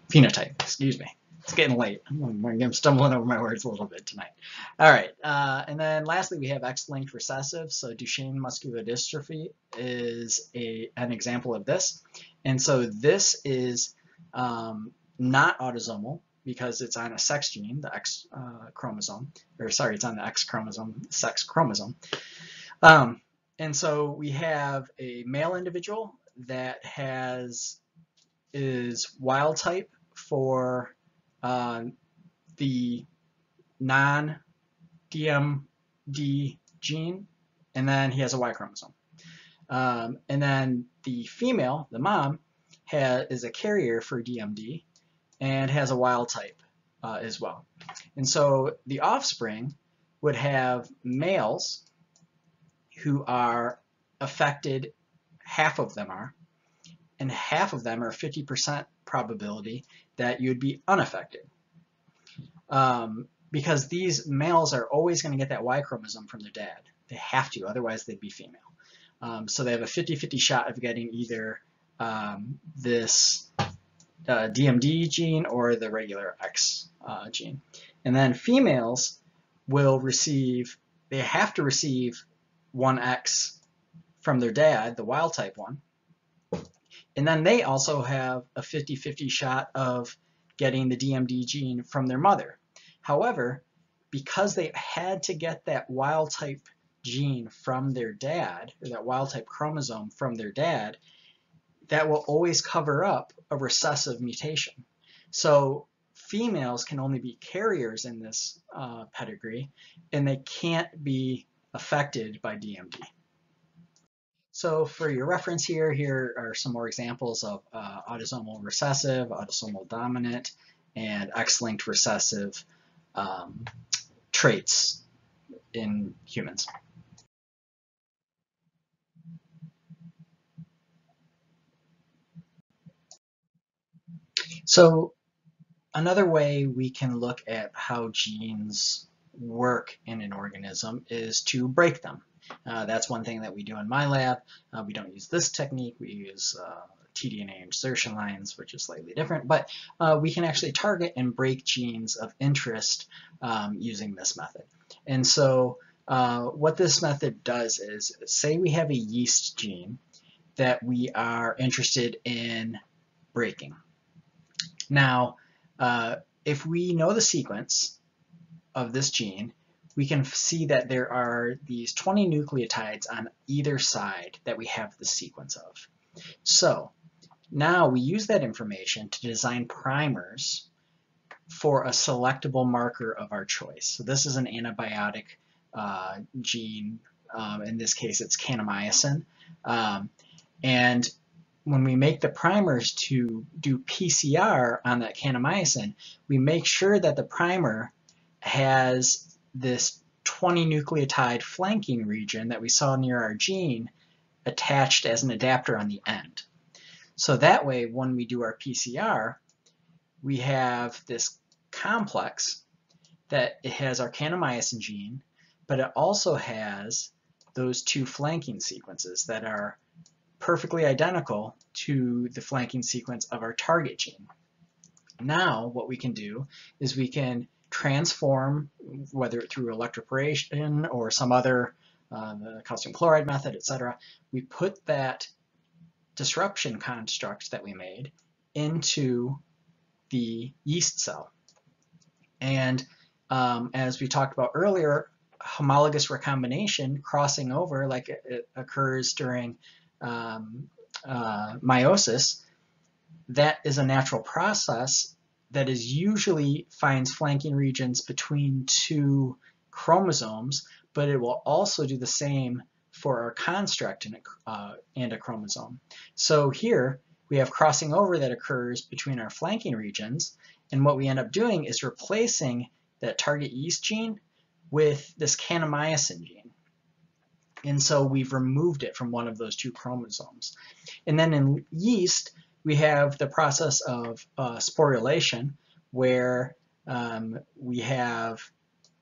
phenotype. Excuse me. It's getting late. I'm, I'm, stumbling over my words a little bit tonight. All right, uh, and then lastly we have X-linked recessive. So Duchenne muscular dystrophy is a an example of this, and so this is um, not autosomal because it's on a sex gene, the X uh, chromosome, or sorry, it's on the X chromosome, sex chromosome. Um, and so we have a male individual that has is wild type for uh, the non-DMD gene, and then he has a Y chromosome. Um, and then the female, the mom, has, is a carrier for DMD and has a wild type uh, as well. And so the offspring would have males who are affected, half of them are, and half of them are 50% probability that you'd be unaffected. Um, because these males are always going to get that Y chromosome from their dad. They have to, otherwise they'd be female. Um, so they have a 50-50 shot of getting either um, this uh, DMD gene or the regular X uh, gene. And then females will receive, they have to receive one X from their dad, the wild type one. And then they also have a 50-50 shot of getting the DMD gene from their mother. However, because they had to get that wild type gene from their dad, or that wild type chromosome from their dad, that will always cover up a recessive mutation. So females can only be carriers in this uh, pedigree, and they can't be affected by DMD. So for your reference here, here are some more examples of uh, autosomal recessive, autosomal dominant, and X-linked recessive um, traits in humans. So another way we can look at how genes work in an organism is to break them. Uh, that's one thing that we do in my lab. Uh, we don't use this technique. We use uh, tDNA insertion lines, which is slightly different, but uh, we can actually target and break genes of interest um, using this method. And so uh, what this method does is, say we have a yeast gene that we are interested in breaking. Now, uh, if we know the sequence of this gene, we can see that there are these 20 nucleotides on either side that we have the sequence of. So now we use that information to design primers for a selectable marker of our choice. So this is an antibiotic uh, gene. Um, in this case, it's kanamycin. Um, and when we make the primers to do PCR on that kanamycin, we make sure that the primer has this 20 nucleotide flanking region that we saw near our gene attached as an adapter on the end. So that way, when we do our PCR, we have this complex that it has our kanamycin gene, but it also has those two flanking sequences that are perfectly identical to the flanking sequence of our target gene. Now what we can do is we can transform, whether through electroporation or some other uh, the calcium chloride method, etc. We put that disruption construct that we made into the yeast cell. And um, as we talked about earlier, homologous recombination crossing over like it, it occurs during um, uh, meiosis, that is a natural process that is usually finds flanking regions between two chromosomes, but it will also do the same for our construct and a, uh, and a chromosome. So here we have crossing over that occurs between our flanking regions, and what we end up doing is replacing that target yeast gene with this kanamycin gene. And so we've removed it from one of those two chromosomes. And then in yeast, we have the process of uh, sporulation, where um, we have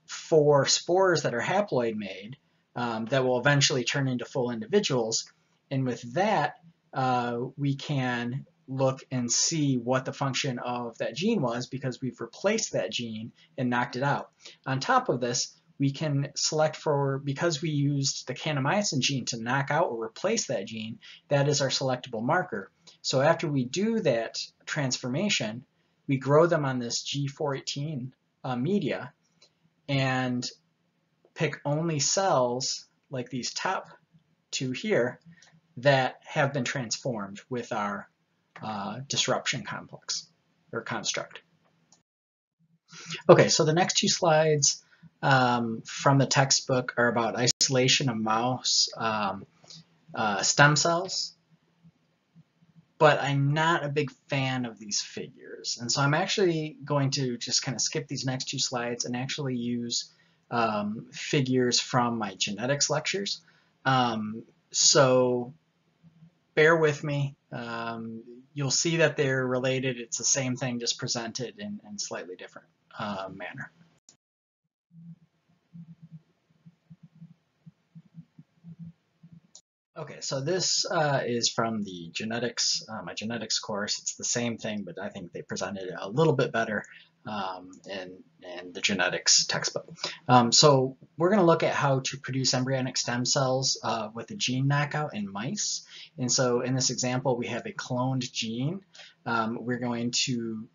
four spores that are haploid made um, that will eventually turn into full individuals. And with that, uh, we can look and see what the function of that gene was because we've replaced that gene and knocked it out. On top of this, we can select for, because we used the kanamycin gene to knock out or replace that gene, that is our selectable marker. So after we do that transformation, we grow them on this G418 uh, media and pick only cells like these top two here that have been transformed with our uh, disruption complex or construct. Okay, so the next two slides um, from the textbook are about isolation of mouse um, uh, stem cells but I'm not a big fan of these figures. And so I'm actually going to just kind of skip these next two slides and actually use um, figures from my genetics lectures. Um, so bear with me. Um, you'll see that they're related. It's the same thing, just presented in, in slightly different uh, manner. Okay, so this uh, is from the genetics, uh, my genetics course. It's the same thing, but I think they presented it a little bit better um, in, in the genetics textbook. Um, so we're going to look at how to produce embryonic stem cells uh, with a gene knockout in mice. And so in this example, we have a cloned gene. Um, we're going to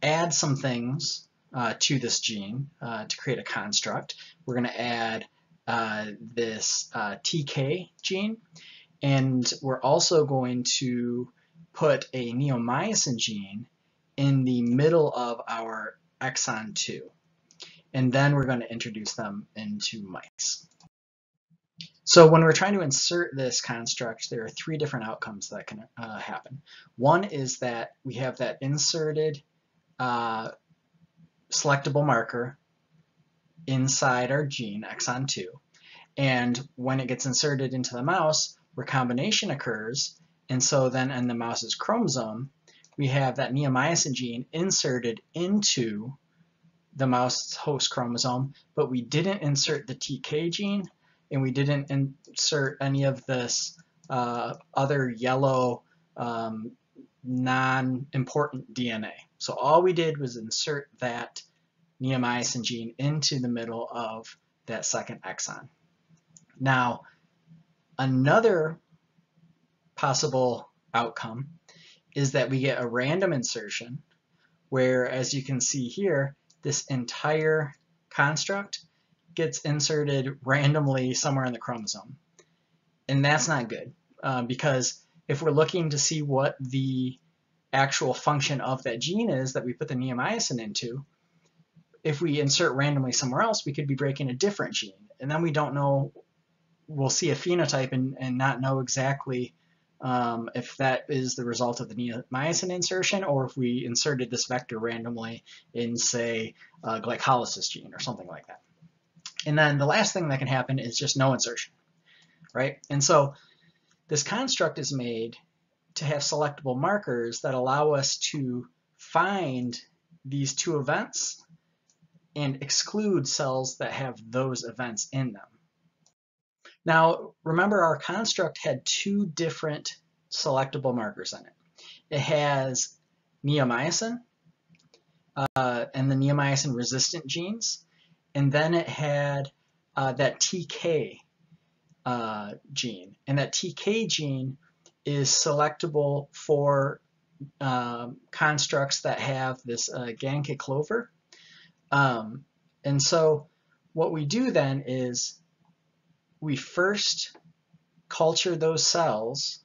add some things uh, to this gene uh, to create a construct. We're going to add uh, this uh, TK gene. And we're also going to put a neomycin gene in the middle of our exon 2. And then we're going to introduce them into mice. So when we're trying to insert this construct, there are three different outcomes that can uh, happen. One is that we have that inserted uh, selectable marker inside our gene, exon 2. And when it gets inserted into the mouse, recombination occurs. And so then in the mouse's chromosome, we have that neomycin gene inserted into the mouse host chromosome, but we didn't insert the TK gene, and we didn't insert any of this uh, other yellow um, non-important DNA. So all we did was insert that neomycin gene into the middle of that second exon. Now, another possible outcome is that we get a random insertion where, as you can see here, this entire construct gets inserted randomly somewhere in the chromosome. And that's not good uh, because if we're looking to see what the actual function of that gene is that we put the neomycin into, if we insert randomly somewhere else, we could be breaking a different gene. And then we don't know, we'll see a phenotype and, and not know exactly um, if that is the result of the neomycin insertion or if we inserted this vector randomly in, say, a glycolysis gene or something like that. And then the last thing that can happen is just no insertion, right? And so this construct is made to have selectable markers that allow us to find these two events and exclude cells that have those events in them. Now, remember our construct had two different selectable markers in it. It has neomycin uh, and the neomycin resistant genes, and then it had uh, that TK uh, gene. And that TK gene is selectable for um, constructs that have this uh, Genke clover. Um, and so what we do then is we first culture those cells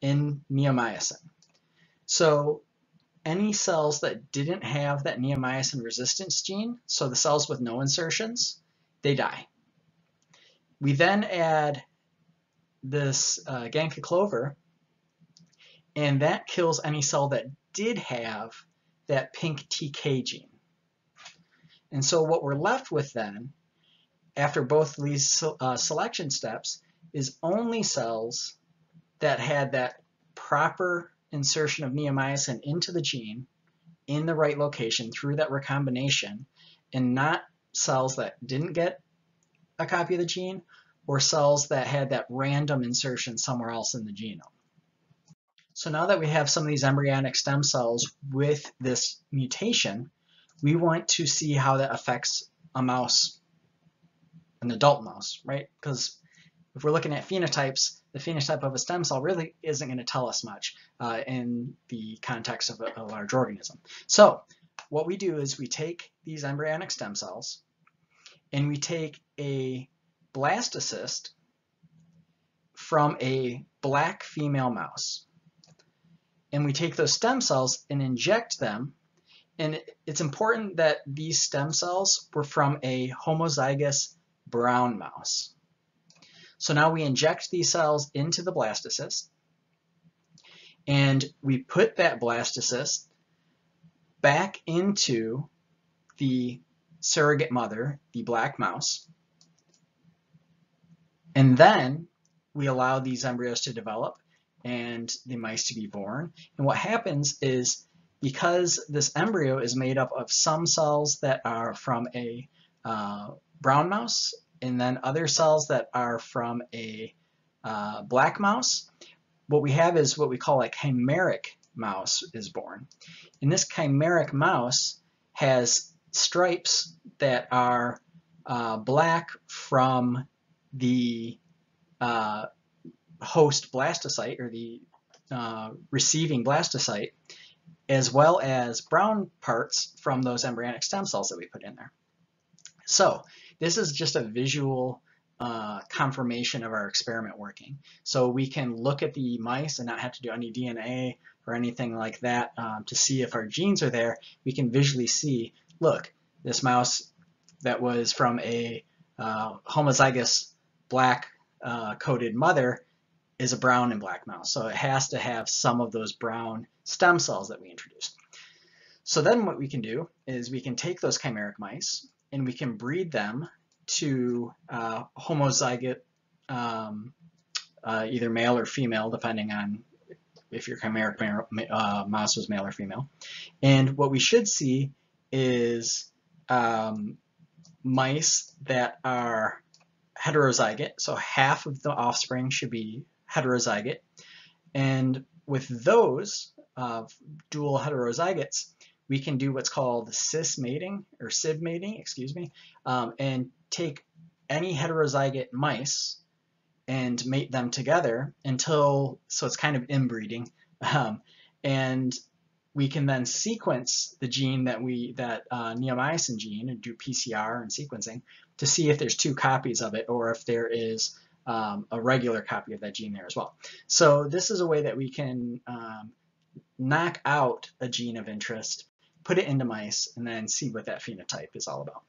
in neomycin. So any cells that didn't have that neomycin resistance gene, so the cells with no insertions, they die. We then add this uh, Genke clover, and that kills any cell that did have that pink TK gene. And so what we're left with then after both these uh, selection steps is only cells that had that proper insertion of neomycin into the gene in the right location through that recombination and not cells that didn't get a copy of the gene or cells that had that random insertion somewhere else in the genome. So now that we have some of these embryonic stem cells with this mutation, we want to see how that affects a mouse an adult mouse, right? Because if we're looking at phenotypes, the phenotype of a stem cell really isn't going to tell us much uh, in the context of a, a large organism. So what we do is we take these embryonic stem cells and we take a blastocyst from a black female mouse. And we take those stem cells and inject them. And it's important that these stem cells were from a homozygous brown mouse. So now we inject these cells into the blastocyst and we put that blastocyst back into the surrogate mother, the black mouse, and then we allow these embryos to develop and the mice to be born. And what happens is because this embryo is made up of some cells that are from a uh, brown mouse and then other cells that are from a uh, black mouse, what we have is what we call a chimeric mouse is born. And this chimeric mouse has stripes that are uh, black from the uh, host blastocyte or the uh, receiving blastocyte, as well as brown parts from those embryonic stem cells that we put in there. So this is just a visual uh, confirmation of our experiment working. So we can look at the mice and not have to do any DNA or anything like that um, to see if our genes are there. We can visually see, look, this mouse that was from a uh, homozygous black uh, coated mother is a brown and black mouse. So it has to have some of those brown stem cells that we introduced. So then what we can do is we can take those chimeric mice and we can breed them to uh, homozygote, um, uh, either male or female, depending on if your chimeric uh, mouse was male or female. And what we should see is um, mice that are heterozygote, so half of the offspring should be heterozygote. And with those uh, dual heterozygotes, we can do what's called cis mating or SIB mating, excuse me, um, and take any heterozygote mice and mate them together until, so it's kind of inbreeding, um, and we can then sequence the gene that we, that uh, neomycin gene and do PCR and sequencing to see if there's two copies of it or if there is um, a regular copy of that gene there as well. So this is a way that we can um, knock out a gene of interest, put it into mice, and then see what that phenotype is all about.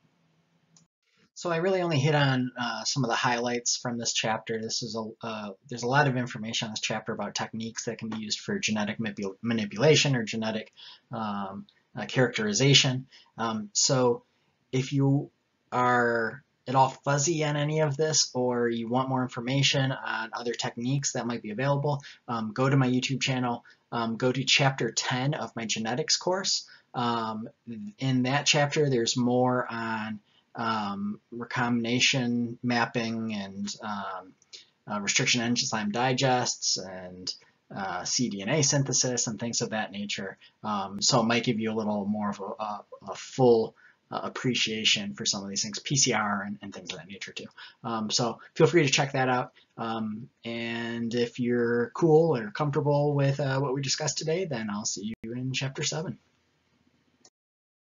So I really only hit on uh, some of the highlights from this chapter. This is a uh, there's a lot of information on this chapter about techniques that can be used for genetic manipulation or genetic um, uh, characterization. Um, so if you are at all fuzzy on any of this or you want more information on other techniques that might be available, um, go to my YouTube channel, um, go to chapter 10 of my genetics course. Um, in that chapter, there's more on um, recombination mapping and um, uh, restriction enzyme digests and uh, cDNA synthesis and things of that nature. Um, so it might give you a little more of a, a, a full uh, appreciation for some of these things, PCR and, and things of that nature too. Um, so feel free to check that out. Um, and if you're cool or comfortable with uh, what we discussed today, then I'll see you in chapter seven.